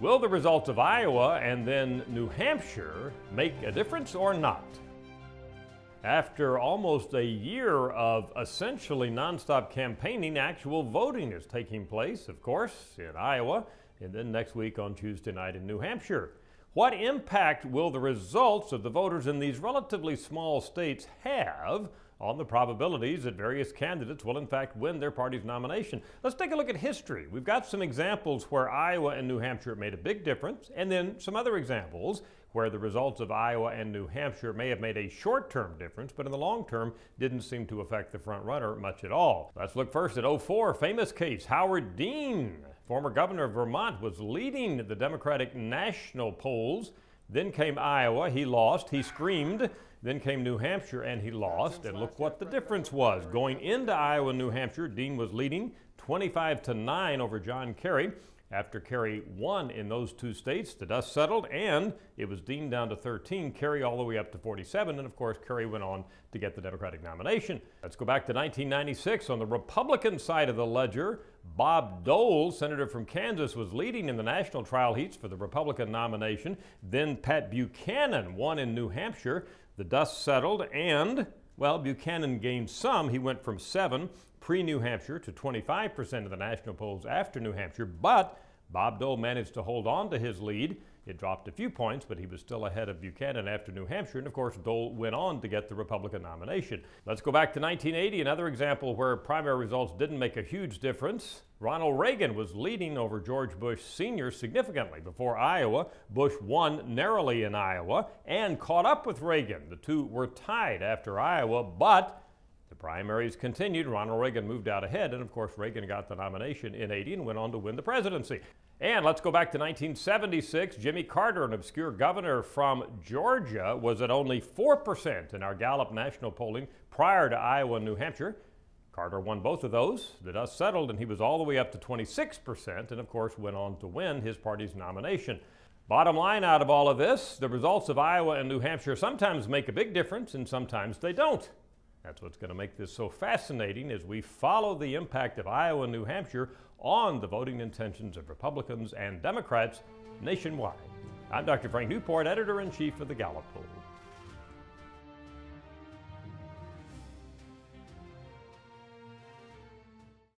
Will the results of Iowa and then New Hampshire make a difference or not? After almost a year of essentially nonstop campaigning, actual voting is taking place, of course, in Iowa, and then next week on Tuesday night in New Hampshire. What impact will the results of the voters in these relatively small states have on the probabilities that various candidates will in fact win their party's nomination. Let's take a look at history. We've got some examples where Iowa and New Hampshire made a big difference, and then some other examples where the results of Iowa and New Hampshire may have made a short-term difference, but in the long term didn't seem to affect the front runner much at all. Let's look first at 04, famous case, Howard Dean. Former governor of Vermont was leading the Democratic national polls. Then came Iowa, he lost, he screamed. Then came New Hampshire and he lost. And look what the difference was. Going into Iowa, and New Hampshire, Dean was leading 25 to 9 over John Kerry. After Kerry won in those two states, the dust settled and it was Dean down to 13, Kerry all the way up to 47, and of course Kerry went on to get the Democratic nomination. Let's go back to 1996. On the Republican side of the ledger, Bob Dole, senator from Kansas, was leading in the national trial heats for the Republican nomination. Then Pat Buchanan won in New Hampshire. The dust settled and, well, Buchanan gained some. He went from 7 pre-New Hampshire to 25% of the national polls after New Hampshire, but Bob Dole managed to hold on to his lead. It dropped a few points, but he was still ahead of Buchanan after New Hampshire, and of course, Dole went on to get the Republican nomination. Let's go back to 1980, another example where primary results didn't make a huge difference. Ronald Reagan was leading over George Bush Sr. significantly before Iowa. Bush won narrowly in Iowa and caught up with Reagan. The two were tied after Iowa, but the primaries continued. Ronald Reagan moved out ahead, and of course, Reagan got the nomination in 80 and went on to win the presidency. And let's go back to 1976. Jimmy Carter, an obscure governor from Georgia, was at only 4% in our Gallup national polling prior to Iowa and New Hampshire. Carter won both of those. The dust settled, and he was all the way up to 26%, and of course went on to win his party's nomination. Bottom line out of all of this, the results of Iowa and New Hampshire sometimes make a big difference, and sometimes they don't. That's what's going to make this so fascinating as we follow the impact of Iowa and New Hampshire on the voting intentions of Republicans and Democrats nationwide. I'm Dr. Frank Newport, editor in chief of the Gallup Poll.